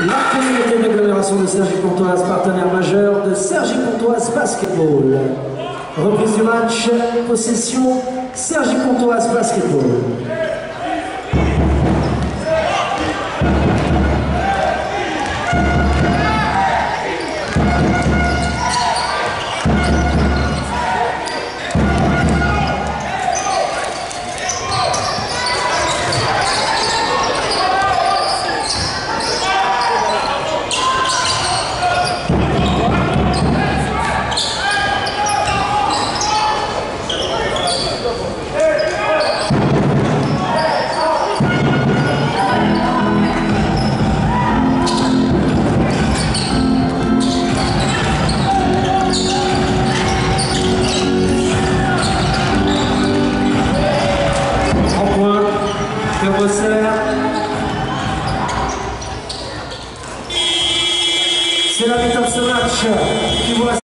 La communauté d'agglomération de Sergi-Pontoise, partenaire majeur de Sergi-Pontoise Basketball. Reprise du match, possession, Sergi-Pontoise Basketball. En Ferrosser. C'est la victoire de match